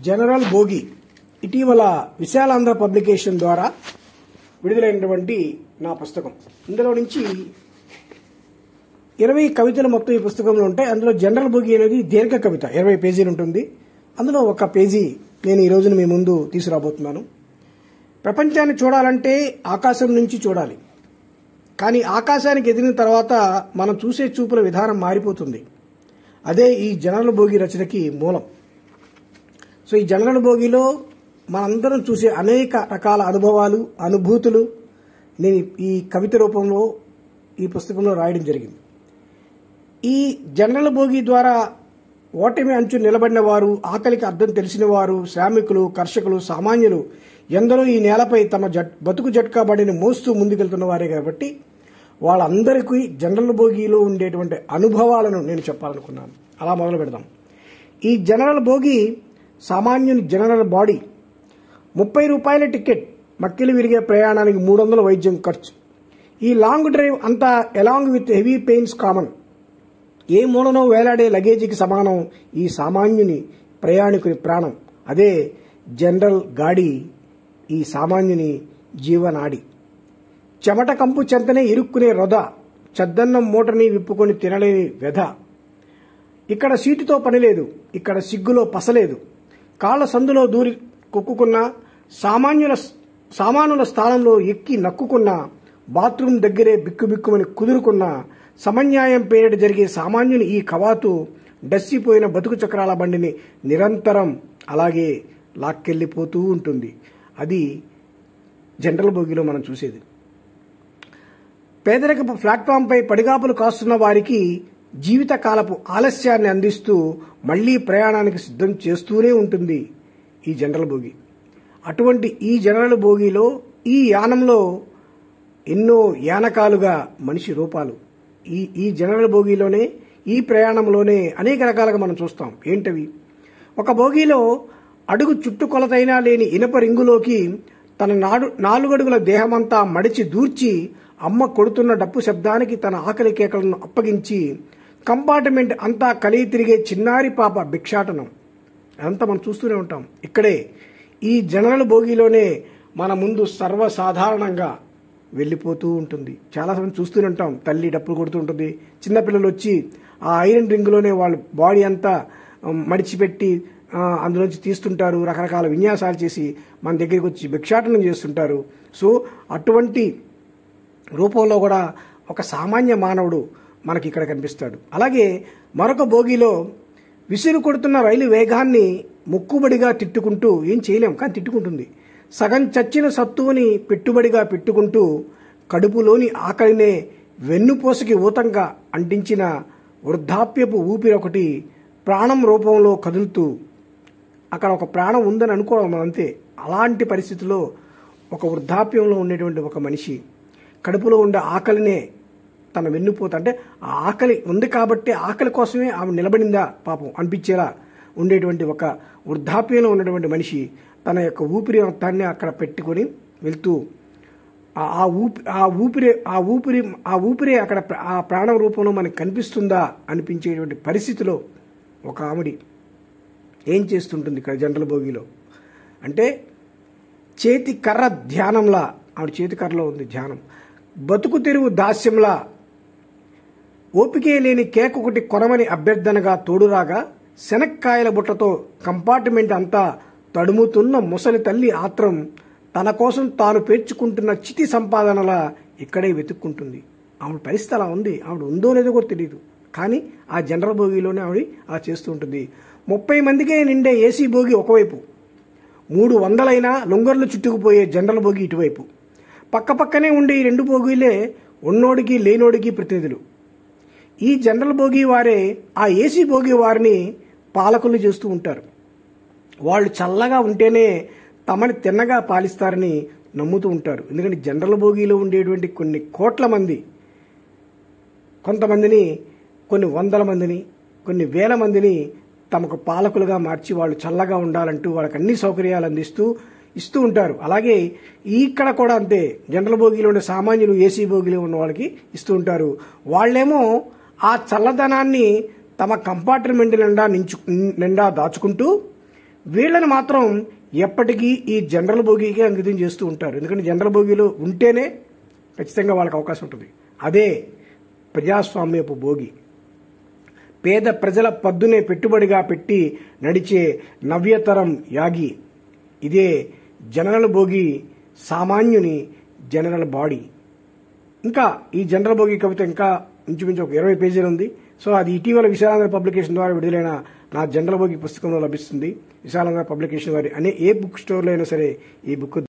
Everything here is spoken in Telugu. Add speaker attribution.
Speaker 1: జనరల్ భోగి ఇటీవల విశాలాంధ్ర పబ్లికేషన్ ద్వారా విడుదలైనటువంటి నా పుస్తకం. ఇందులో నుంచి ఇరవై కవితలు మొత్తం ఈ పుస్తకంలో ఉంటాయి. అందులో జనరల్ భోగి అనేది దీర్ఘ కవిత. ఇరవై పేజీలు ఉంటుంది. అందులో ఒక పేజీ నేను ఈ రోజున మీ ముందు తీసుకురాబోతున్నాను. ప్రపంచాన్ని చూడాలంటే ఆకాశం నుంచి చూడాలి. కానీ ఆకాశానికి ఎదిగిన తర్వాత మనం చూసే చూపుల విధానం మారిపోతుంది. అదే ఈ జనరల్ భోగి రచనకి మూలం. సో ఈ జనరల్ భోగిలో మనందరం చూసే అనేక రకాల అనుభవాలు అనుభూతులు నేను ఈ కవిత రూపంలో ఈ పుస్తకంలో రాయడం జరిగింది. ఈ జనరల్ భోగి ద్వారా ఓటమి అంచు నిలబడిన వారు ఆకలికి అర్థం తెలిసిన వారు శ్రామికులు కర్షకులు సామాన్యులు ఎందరో ఈ నేలపై తమ జట్ బతుకు జట్కాబడిని మోస్తూ ముందుకెళ్తున్న వారే కాబట్టి వాళ్ళందరికీ జనరల్ భోగిలో ఉండేటువంటి అనుభవాలను నేను చెప్పాలనుకున్నాను. అలా మొదలు పెడదాం ఈ జనరల్ భోగి సామాన్యుని జనరల్ బాడీ. ముప్పై రూపాయల టికెట్ మక్కిలు విరిగే ప్రయాణానికి మూడు వందల వైద్యం ఖర్చు. ఈ లాంగ్ డ్రైవ్ అంతా along with heavy pains common. ఏ మూలనో వేలాడే లగేజీకి సమానం ఈ సామాన్యుని ప్రయాణికుని ప్రాణం. అదే జనరల్ గాడి ఈ సామాన్యుని జీవనాడి. చెమట కంపు చెంతనే ఇరుక్కునే రొద చద్దన్నం మూటని విప్పుకొని తినలేని వ్యధ. ఇక్కడ సీటుతో పనిలేదు ఇక్కడ సిగ్గులో పసలేదు. కాళ్ళ సందులో దూరి కొక్కుకున్న సామాన్యుల సామానుల స్థానంలో ఎక్కి నక్కుకున్న బాత్రూమ్ దగ్గరే బిక్కుబిక్కుమని కుదురుకున్న సమన్యాయం పేరిట జరిగే సామాన్యుని ఈ కవాతు డస్సిపోయిన బతుకు చక్రాల బండిని నిరంతరం అలాగే లాక్కెళ్ళిపోతూ ఉంటుంది. అది జనరల్ బోగిలో మనం చూసేది. పేదరికపు ప్లాట్ఫామ్పై పడిగాపులు కాస్తున్న వారికి జీవితకాలపు ఆలస్యాన్ని అందిస్తూ మళ్ళీ ప్రయాణానికి సిద్ధం చేస్తూనే ఉంటుంది ఈ జనరల్ భోగి అటువంటి ఈ జనరల్ భోగిలో ఈ యానంలో ఎన్నో యానకాలుగా మనిషి రూపాలు. ఈ ఈ జనరల్ భోగిలోనే ఈ ప్రయాణంలోనే అనేక రకాలుగా మనం చూస్తాం. ఏంటవి? ఒక భోగిలో అడుగు చుట్టుకొలతైనా లేని ఇనప రింగులోకి తన నాడు నాలుగడుగుల దేహమంతా మడిచి దూర్చి అమ్మ కొడుతున్న డప్పు శబ్దానికి తన ఆకలి కేకలను అప్పగించి కంపార్ట్మెంట్ అంతా కలిగి తిరిగే చిన్నారి పాప భిక్షాటనం. అదంతా మనం చూస్తూనే ఉంటాం. ఇక్కడే ఈ జనరల్ భోగిలోనే మన ముందు సర్వసాధారణంగా వెళ్ళిపోతూ ఉంటుంది. చాలా సమయం చూస్తూనే ఉంటాం. తల్లి డప్పులు కొడుతూ ఉంటుంది. చిన్నపిల్లలు వచ్చి ఆ ఐరన్ రింగ్లోనే వాళ్ళ బాడీ అంతా మడిచిపెట్టి అందులోంచి తీస్తుంటారు. రకరకాల విన్యాసాలు చేసి మన దగ్గరికి వచ్చి భిక్షాటనం చేస్తుంటారు. సో అటువంటి రూపంలో కూడా ఒక సామాన్య మానవుడు మనకి ఇక్కడ కనిపిస్తాడు. అలాగే మరొక భోగిలో విసిరు కొడుతున్న రైలు వేగాన్ని ముక్కుబడిగా తిట్టుకుంటూ ఏం చేయలేం కానీ తిట్టుకుంటుంది. సగం చచ్చిన సత్తువుని పెట్టుబడిగా పెట్టుకుంటూ కడుపులోని ఆకలినే వెన్నుపోసకి ఊతంగా అంటించిన వృద్ధాప్యపు ఊపిరి ఒకటి ప్రాణం రూపంలో కదులుతూ అక్కడ ఒక ప్రాణం ఉందని అనుకోవడం అంతే. అలాంటి పరిస్థితిలో ఒక వృద్ధాప్యంలో ఉండేటువంటి ఒక మనిషి కడుపులో ఉండే ఆకలినే తన వెన్నుపోత అంటే ఆ ఆకలి ఉంది కాబట్టి ఆకలి కోసమే ఆమె నిలబడిందా పాపం అనిపించేలా ఉండేటువంటి ఒక వృద్ధాప్యంలో ఉన్నటువంటి మనిషి తన యొక్క ఊపిరి మొత్తాన్ని అక్కడ పెట్టుకొని వెళ్తూ ఆ ఊపి ఆ ఊపిరి ఆ ఊపిరి ఆ ఊపిరి అక్కడ ఆ ప్రాణం రూపంలో మనకు కనిపిస్తుందా అనిపించేటువంటి పరిస్థితిలో ఒక ఆవిడి ఏం చేస్తుంటుంది ఇక్కడ జనరల్ భోగిలో అంటే చేతి కర్ర ధ్యానంలా ఆవిడ చేతి కర్రలో ఉంది ధ్యానం. బతుకు తెరువు దాస్యంలా ఓపికే లేని కేక్ ఒకటి కొనమని అభ్యర్థనగా తోడురాగా శనక్కాయల బుట్టతో కంపార్ట్మెంట్ అంతా తడుముతున్న ముసలి తల్లి ఆత్రం తన కోసం తాను పేర్చుకుంటున్న చితి సంపాదనలా ఇక్కడే వెతుక్కుంటుంది. ఆవిడ పరిస్థితి అలా ఉంది. ఆవిడ ఉందో లేదో కూడా తెలియదు కానీ ఆ జనరల్ భోగిలోనే ఆవిడ అలా చేస్తూ ఉంటుంది. ముప్పై మందికే నిండే ఏసీ భోగి ఒకవైపు. మూడు వందలైనా లొంగర్లు చుట్టుకుపోయే జనరల్ భోగి ఇటువైపు. పక్కపక్కనే ఉండే ఈ రెండు భోగిలే ఉన్నోడికి లేనోడికి ప్రతినిధులు. ఈ జనరల్ భోగి వారే ఆ ఏసీ భోగి వారిని పాలకులు చేస్తూ ఉంటారు. వాళ్ళు చల్లగా ఉంటేనే తమని తిన్నగా పాలిస్తారని నమ్ముతూ ఉంటారు. ఎందుకంటే జనరల్ భోగిలో ఉండేటువంటి కొన్ని కోట్ల మంది కొంతమందిని కొన్ని వందల మందిని కొన్ని వేల మందిని తమకు పాలకులుగా మార్చి వాళ్ళు చల్లగా ఉండాలంటూ వాళ్ళకి అన్ని సౌకర్యాలు అందిస్తూ ఇస్తూ ఉంటారు. అలాగే ఇక్కడ కూడా అంతే. జనరల్ భోగిలో ఉండే సామాన్యులు ఏసీ భోగిలో ఉన్న వాళ్ళకి ఇస్తూ ఉంటారు. వాళ్ళేమో ఆ చల్లదనాన్ని తమ కంపార్ట్మెంట్ నిండా నించు నిండా దాచుకుంటూ వీళ్ళని మాత్రం ఎప్పటికీ ఈ జనరల్ భోగికే అంకితం చేస్తూ ఉంటారు. ఎందుకంటే జనరల్ భోగిలో ఉంటేనే ఖచ్చితంగా వాళ్ళకి అవకాశం ఉంటుంది. అదే ప్రజాస్వామ్యపు భోగి పేద ప్రజల పద్దునే పెట్టుబడిగా పెట్టి నడిచే నవ్యతరం యాగి. ఇదే జనరల్ భోగి సామాన్యుని జనరల్ బాడీ. ఇంకా ఈ జనరల్ భోగి కవిత ఇంకా ఇంచుమించు ఒక ఇరవై పేజీలు ఉంది. సో అది ఇటీవల విశాలాంధ్ర పబ్లికేషన్ ద్వారా విడుదలైన నా జనరల్ బోగి పుస్తకంలో లభిస్తుంది. విశాలాంధ్ర పబ్లికేషన్ వారి అనే ఏ బుక్ స్టోర్లో అయినా సరే ఈ బుక్